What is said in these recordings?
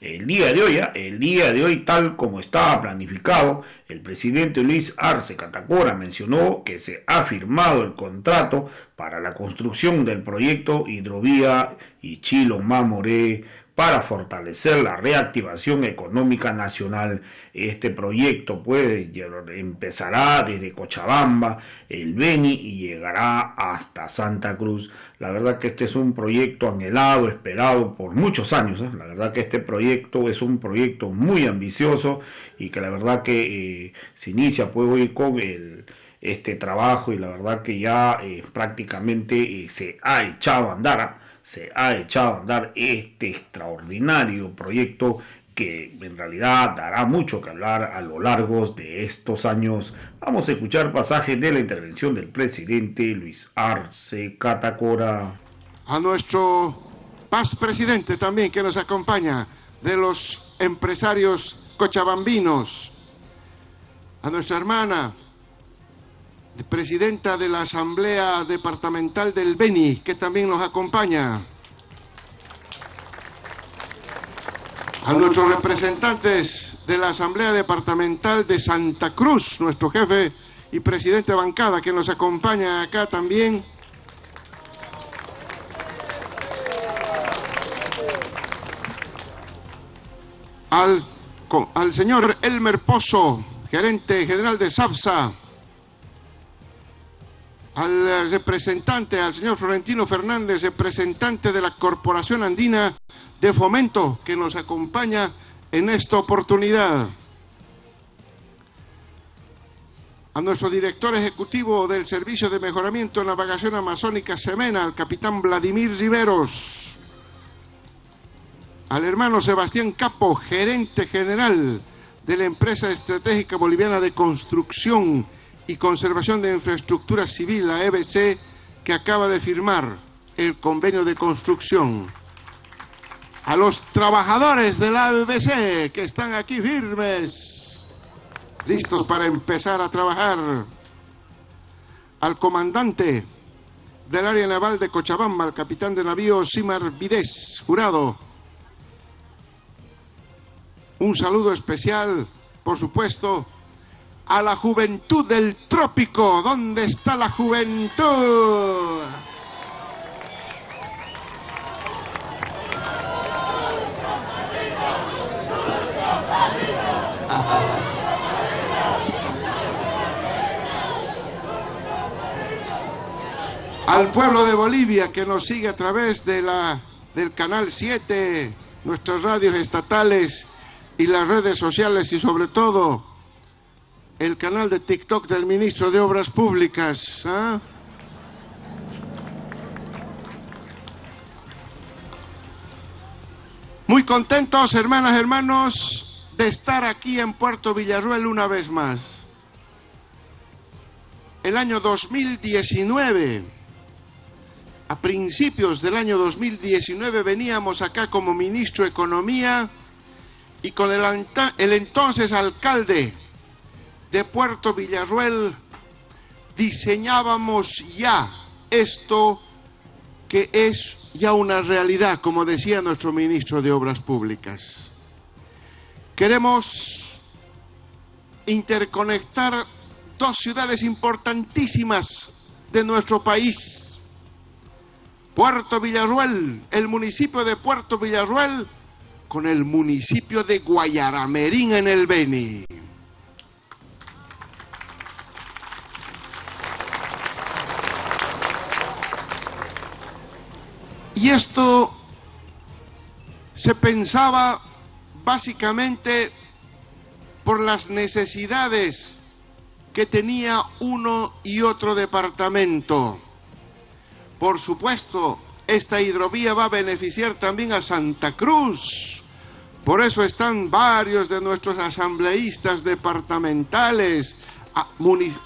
El día de hoy, ¿ah? el día de hoy, tal como estaba planificado, el presidente Luis Arce Catacora mencionó que se ha firmado el contrato para la construcción del proyecto Hidrovía Ichilo Mamoré para fortalecer la reactivación económica nacional. Este proyecto pues empezará desde Cochabamba, el Beni y llegará hasta Santa Cruz. La verdad que este es un proyecto anhelado, esperado por muchos años. ¿eh? La verdad que este proyecto es un proyecto muy ambicioso y que la verdad que eh, se inicia pues hoy con este trabajo y la verdad que ya eh, prácticamente se ha echado a andar se ha echado a andar este extraordinario proyecto que en realidad dará mucho que hablar a lo largo de estos años. Vamos a escuchar pasajes de la intervención del presidente Luis Arce Catacora. A nuestro paz presidente también que nos acompaña, de los empresarios cochabambinos, a nuestra hermana presidenta de la Asamblea Departamental del Beni, que también nos acompaña. A nuestros representantes de la Asamblea Departamental de Santa Cruz, nuestro jefe y presidente de bancada, que nos acompaña acá también. Al, al señor Elmer Pozo, gerente general de SAPSA, al representante, al señor Florentino Fernández, representante de la Corporación Andina de Fomento, que nos acompaña en esta oportunidad. A nuestro director ejecutivo del Servicio de Mejoramiento de Navegación Amazónica Semena, al capitán Vladimir Riveros. Al hermano Sebastián Capo, gerente general de la empresa estratégica boliviana de construcción y Conservación de Infraestructura Civil, la EBC, que acaba de firmar el convenio de construcción. A los trabajadores de la EBC que están aquí firmes, listos para empezar a trabajar. Al comandante del área naval de Cochabamba, al capitán de navío Simar Vidés, jurado. Un saludo especial, por supuesto, a la juventud del trópico. ¿Dónde está la juventud? Al pueblo de Bolivia que nos sigue a través de la, del canal 7, nuestras radios estatales y las redes sociales y sobre todo el canal de TikTok del ministro de Obras Públicas. ¿ah? Muy contentos, hermanas, hermanos, de estar aquí en Puerto Villarruel una vez más. El año 2019, a principios del año 2019, veníamos acá como ministro de Economía y con el, el entonces alcalde de Puerto Villarruel diseñábamos ya esto que es ya una realidad, como decía nuestro ministro de Obras Públicas. Queremos interconectar dos ciudades importantísimas de nuestro país. Puerto Villarruel, el municipio de Puerto Villarruel, con el municipio de Guayaramerín en el Beni. Y esto se pensaba básicamente por las necesidades que tenía uno y otro departamento. Por supuesto, esta hidrovía va a beneficiar también a Santa Cruz. Por eso están varios de nuestros asambleístas departamentales,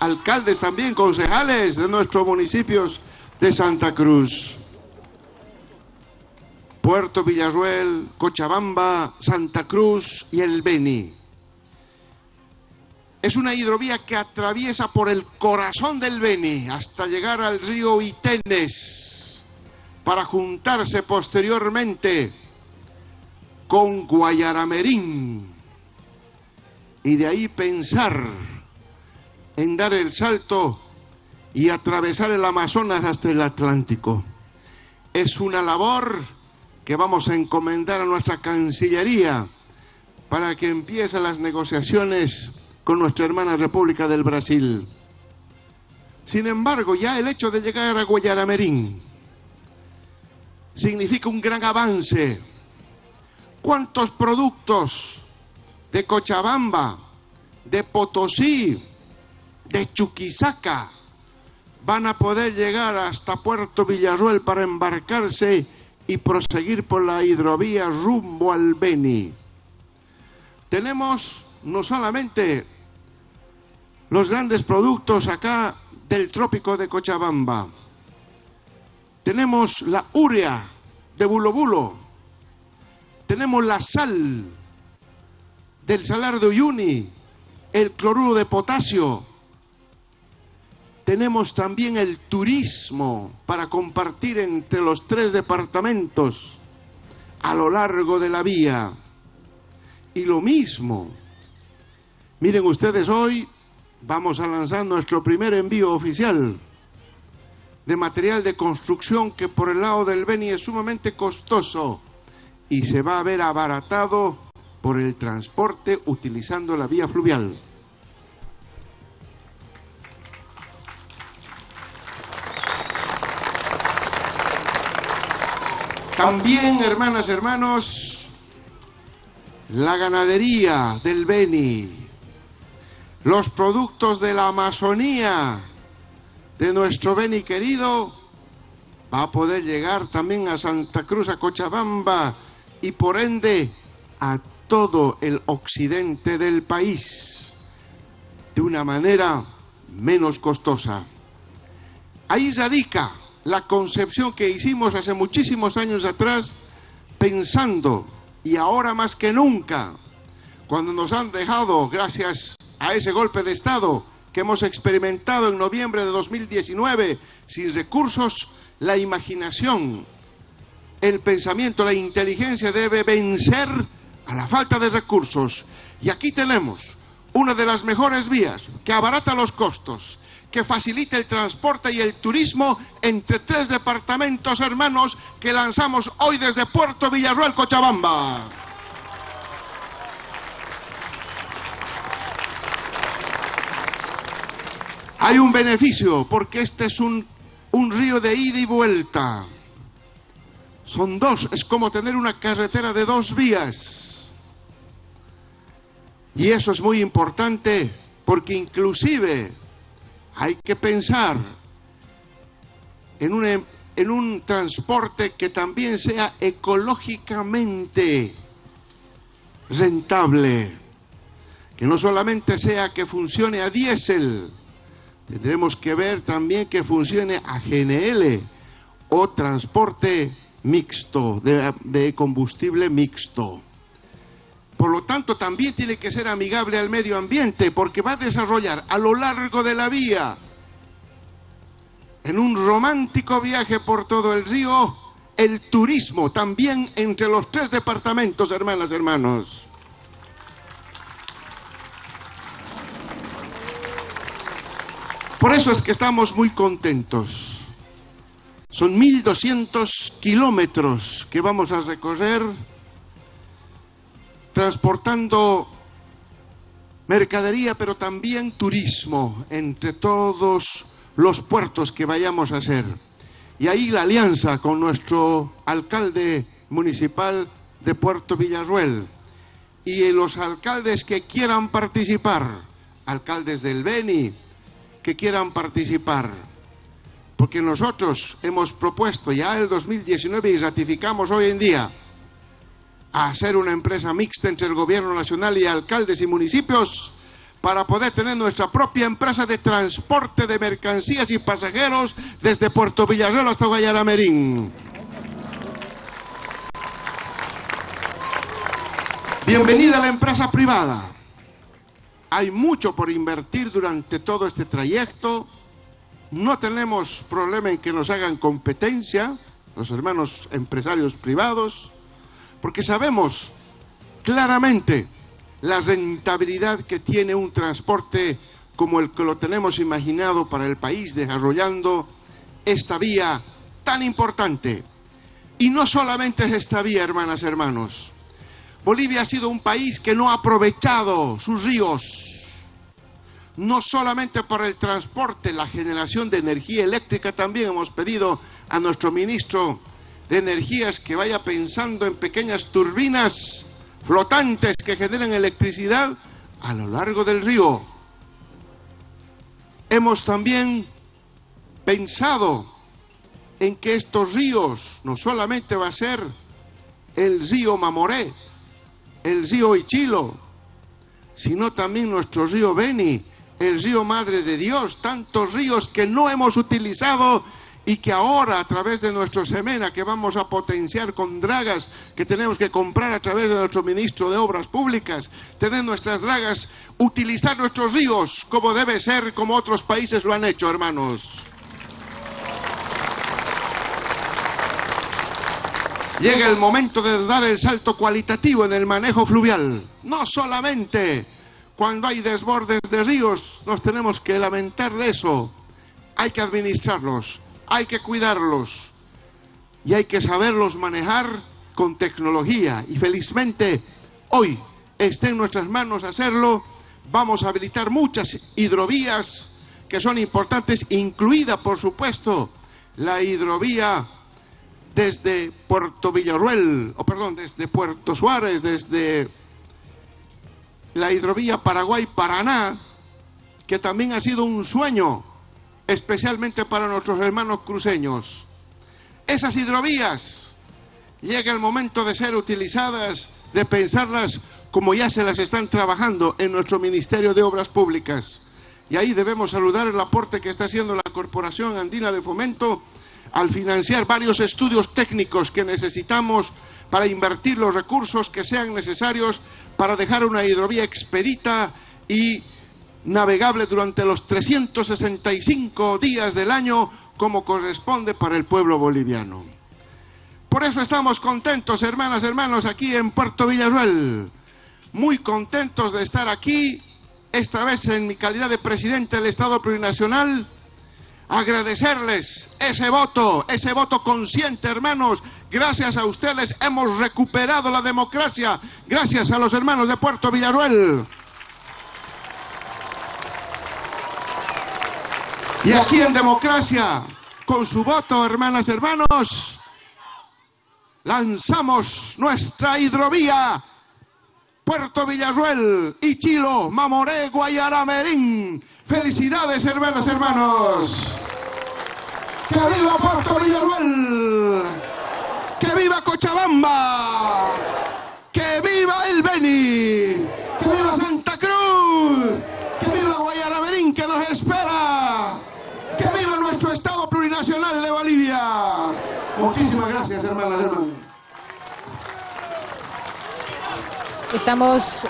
alcaldes también, concejales de nuestros municipios de Santa Cruz. Puerto Villarruel, Cochabamba, Santa Cruz y el Beni. Es una hidrovía que atraviesa por el corazón del Beni hasta llegar al río Itenes para juntarse posteriormente con Guayaramerín y de ahí pensar en dar el salto y atravesar el Amazonas hasta el Atlántico. Es una labor que vamos a encomendar a nuestra Cancillería para que empiecen las negociaciones con nuestra hermana República del Brasil. Sin embargo, ya el hecho de llegar a Guayaramerín significa un gran avance. ¿Cuántos productos de Cochabamba, de Potosí, de Chuquisaca van a poder llegar hasta Puerto Villarruel para embarcarse y proseguir por la hidrovía rumbo al Beni? Tenemos no solamente los grandes productos acá del trópico de Cochabamba, tenemos la urea de Bulo Bulo, tenemos la sal del salar de Uyuni, el cloruro de potasio, tenemos también el turismo para compartir entre los tres departamentos a lo largo de la vía. Y lo mismo, miren ustedes, hoy vamos a lanzar nuestro primer envío oficial de material de construcción que por el lado del Beni es sumamente costoso y se va a ver abaratado por el transporte utilizando la vía fluvial. También, hermanas, hermanos, la ganadería del Beni, los productos de la Amazonía de nuestro Beni querido, va a poder llegar también a Santa Cruz, a Cochabamba y por ende a todo el occidente del país de una manera menos costosa. Ahí radica la concepción que hicimos hace muchísimos años atrás, pensando, y ahora más que nunca, cuando nos han dejado, gracias a ese golpe de Estado que hemos experimentado en noviembre de 2019, sin recursos, la imaginación, el pensamiento, la inteligencia debe vencer a la falta de recursos. Y aquí tenemos una de las mejores vías que abarata los costos, que facilite el transporte y el turismo entre tres departamentos hermanos que lanzamos hoy desde Puerto Villarroel, Cochabamba. Hay un beneficio porque este es un, un río de ida y vuelta. Son dos, es como tener una carretera de dos vías. Y eso es muy importante porque inclusive hay que pensar en un, en un transporte que también sea ecológicamente rentable, que no solamente sea que funcione a diésel, tendremos que ver también que funcione a GNL o transporte mixto, de, de combustible mixto. Por lo tanto, también tiene que ser amigable al medio ambiente porque va a desarrollar a lo largo de la vía, en un romántico viaje por todo el río, el turismo también entre los tres departamentos, hermanas, hermanos. Por eso es que estamos muy contentos. Son 1.200 kilómetros que vamos a recorrer transportando mercadería, pero también turismo entre todos los puertos que vayamos a hacer. Y ahí la alianza con nuestro alcalde municipal de Puerto Villarruel y los alcaldes que quieran participar, alcaldes del Beni, que quieran participar. Porque nosotros hemos propuesto ya el 2019 y ratificamos hoy en día a hacer una empresa mixta entre el gobierno nacional y alcaldes y municipios para poder tener nuestra propia empresa de transporte de mercancías y pasajeros desde Puerto Villarreal hasta Guayaramerín. Bienvenida a la empresa privada. Hay mucho por invertir durante todo este trayecto. No tenemos problema en que nos hagan competencia los hermanos empresarios privados porque sabemos claramente la rentabilidad que tiene un transporte como el que lo tenemos imaginado para el país, desarrollando esta vía tan importante. Y no solamente es esta vía, hermanas, hermanos. Bolivia ha sido un país que no ha aprovechado sus ríos, no solamente para el transporte, la generación de energía eléctrica, también hemos pedido a nuestro ministro de Energías que vaya pensando en pequeñas turbinas flotantes que generen electricidad a lo largo del río. Hemos también pensado en que estos ríos no solamente va a ser el río Mamoré, el río Ichilo, sino también nuestro río Beni, el río Madre de Dios, tantos ríos que no hemos utilizado y que ahora a través de nuestro Semena que vamos a potenciar con dragas que tenemos que comprar a través de nuestro ministro de Obras Públicas, tener nuestras dragas, utilizar nuestros ríos como debe ser, como otros países lo han hecho, hermanos. Llega el momento de dar el salto cualitativo en el manejo fluvial. No solamente cuando hay desbordes de ríos nos tenemos que lamentar de eso. Hay que administrarlos, hay que cuidarlos y hay que saberlos manejar con tecnología. Y felizmente hoy está en nuestras manos hacerlo. Vamos a habilitar muchas hidrovías que son importantes, incluida por supuesto la hidrovía desde Puerto Villarruel, o perdón, desde Puerto Suárez, desde la hidrovía Paraguay-Paraná, que también ha sido un sueño, especialmente para nuestros hermanos cruceños. Esas hidrovías llega el momento de ser utilizadas, de pensarlas como ya se las están trabajando en nuestro Ministerio de Obras Públicas. Y ahí debemos saludar el aporte que está haciendo la Corporación Andina de Fomento al financiar varios estudios técnicos que necesitamos para invertir los recursos que sean necesarios para dejar una hidrovía expedita y navegable durante los 365 días del año como corresponde para el pueblo boliviano. Por eso estamos contentos, hermanas, hermanos, aquí en Puerto Villarruel. Muy contentos de estar aquí, esta vez en mi calidad de presidente del Estado Plurinacional, agradecerles ese voto, ese voto consciente, hermanos. Gracias a ustedes hemos recuperado la democracia. Gracias a los hermanos de Puerto Villaruel. Y aquí en democracia, con su voto, hermanas, hermanos, lanzamos nuestra hidrovía Puerto Villarruel, Ichilo, Mamoré, Guayaramerín. Felicidades, hermanas, hermanos. ¡Que viva Puerto Villarruel! ¡Que viva Cochabamba! ¡Que viva el Beni! ¡Que viva Santa Cruz! ¡Que viva Guayaramerín que nos espera! ¡Que viva nuestro Estado plurinacional de Bolivia! Muchísimas Estamos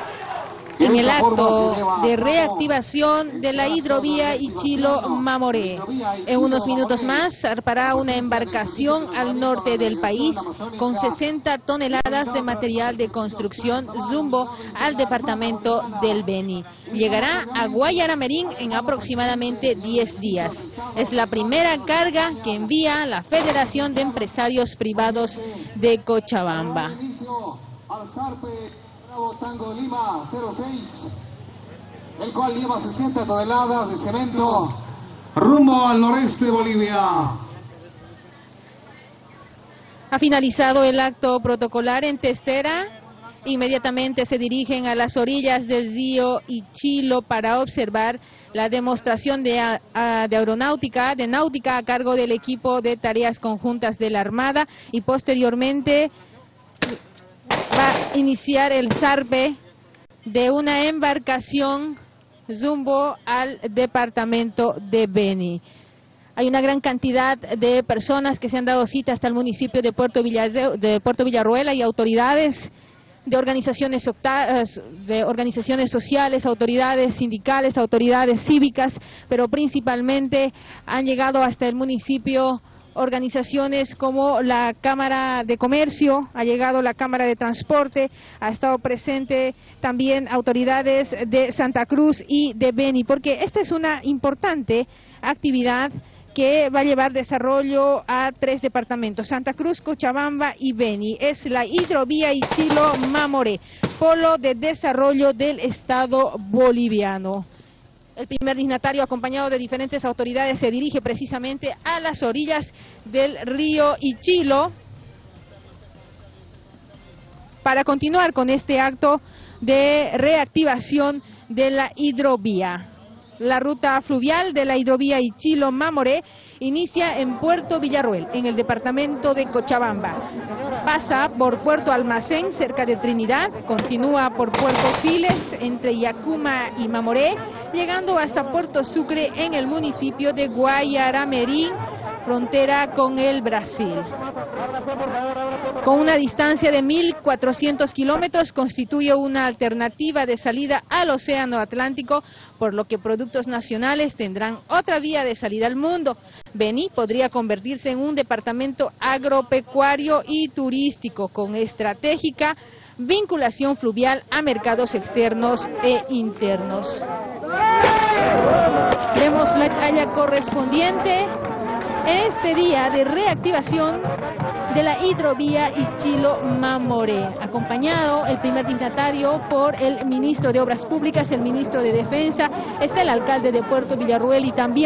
en el acto de reactivación de la hidrovía Ichilo-Mamoré. En unos minutos más zarpará una embarcación al norte del país con 60 toneladas de material de construcción zumbo al departamento del Beni. Llegará a Guayaramerín en aproximadamente 10 días. Es la primera carga que envía la Federación de Empresarios Privados de Cochabamba. Tango Lima 06, el cual lleva 60 toneladas de cemento rumbo al noreste de Bolivia. Ha finalizado el acto protocolar en Testera. Inmediatamente se dirigen a las orillas del río Ichilo para observar la demostración de, de, aeronáutica, de náutica a cargo del equipo de tareas conjuntas de la Armada y posteriormente iniciar el zarpe de una embarcación zumbo al departamento de Beni. Hay una gran cantidad de personas que se han dado cita hasta el municipio de Puerto, de Puerto Villarruela y autoridades de organizaciones, de organizaciones sociales, autoridades sindicales, autoridades cívicas, pero principalmente han llegado hasta el municipio organizaciones como la Cámara de Comercio, ha llegado la Cámara de Transporte, ha estado presente también autoridades de Santa Cruz y de Beni, porque esta es una importante actividad que va a llevar desarrollo a tres departamentos, Santa Cruz, Cochabamba y Beni. Es la hidrovía Ichilo Mamoré, polo de desarrollo del Estado boliviano. El primer dignatario, acompañado de diferentes autoridades, se dirige precisamente a las orillas del río Ichilo para continuar con este acto de reactivación de la hidrovía. La ruta fluvial de la hidrovía Ichilo-Mamoré inicia en Puerto Villarruel, en el departamento de Cochabamba. Pasa por Puerto Almacén, cerca de Trinidad, continúa por Puerto Siles, entre Yacuma y Mamoré, llegando hasta Puerto Sucre, en el municipio de Guayaramerí, frontera con el Brasil. Con una distancia de 1.400 kilómetros, constituye una alternativa de salida al Océano Atlántico, por lo que productos nacionales tendrán otra vía de salida al mundo. Beni podría convertirse en un departamento agropecuario y turístico con estratégica vinculación fluvial a mercados externos e internos. Vemos la talla correspondiente este día de reactivación de la hidrovía Ichilo-Mamoré, acompañado el primer dignatario por el ministro de Obras Públicas, el ministro de Defensa, está el alcalde de Puerto Villarruel y también